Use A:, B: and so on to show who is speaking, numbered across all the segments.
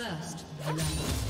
A: First blood.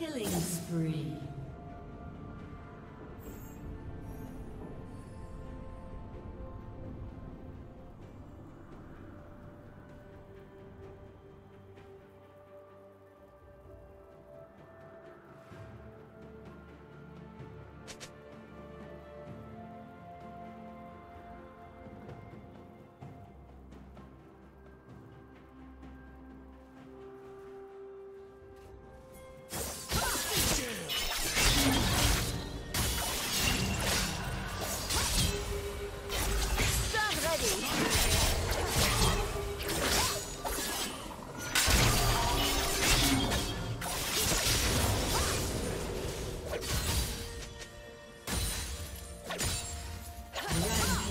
A: Killing spree.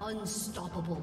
A: Unstoppable.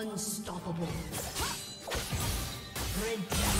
A: Unstoppable. Red